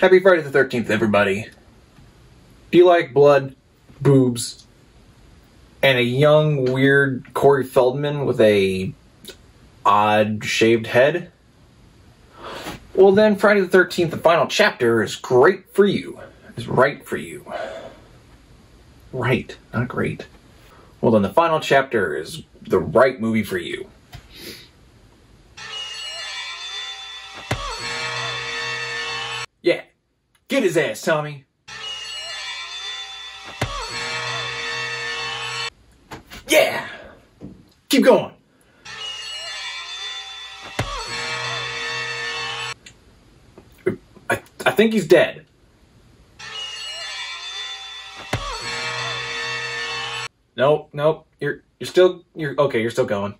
Happy Friday the 13th, everybody. Do you like blood, boobs, and a young, weird Corey Feldman with a odd shaved head? Well, then Friday the 13th, the final chapter, is great for you. Is right for you. Right, not great. Well, then the final chapter is the right movie for you. Yeah, get his ass, Tommy. Keep going. I, I think he's dead. Nope, nope. You're you're still you're okay, you're still going.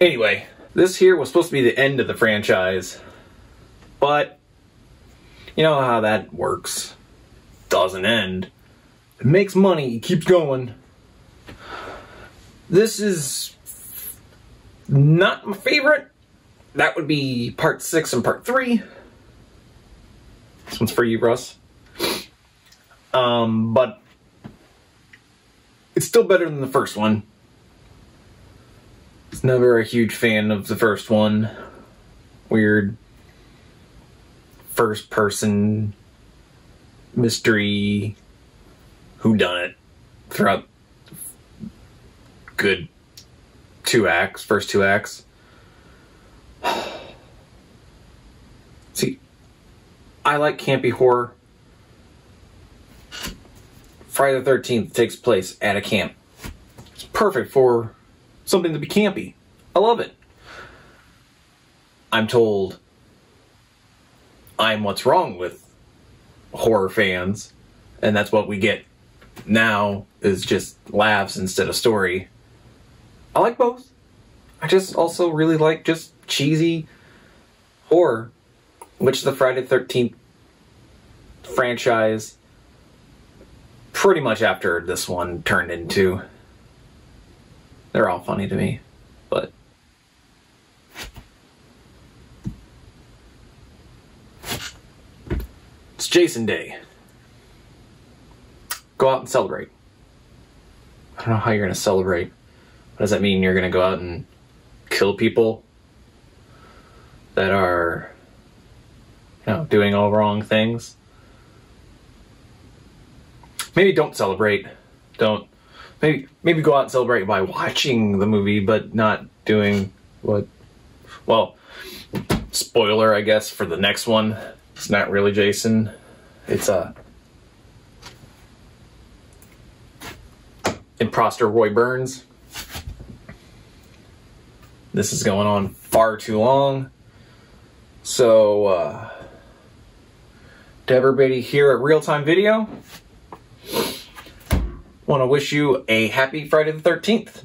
Anyway, this here was supposed to be the end of the franchise. But you know how that works. Doesn't end. It makes money, it keeps going. This is not my favorite. That would be part six and part three. This one's for you, Russ. Um, but it's still better than the first one. Was never a huge fan of the first one. Weird first person mystery who done it throughout good two acts, first two acts. See, I like campy horror. Friday the 13th takes place at a camp. It's perfect for something to be campy. I love it. I'm told I'm what's wrong with horror fans, and that's what we get now is just laughs instead of story. I like both. I just also really like just cheesy horror, which the Friday the 13th franchise pretty much after this one turned into. They're all funny to me, but it's Jason Day. Go out and celebrate. I don't know how you're going to celebrate. What does that mean? You're going to go out and kill people that are, you know, doing all wrong things? Maybe don't celebrate. Don't maybe maybe go out and celebrate by watching the movie, but not doing what. Well, spoiler, I guess, for the next one. It's not really Jason. It's a imposter Roy Burns. This is going on far too long. So, uh, to everybody here at Reel Tyme Video, want to wish you a happy Friday the 13th.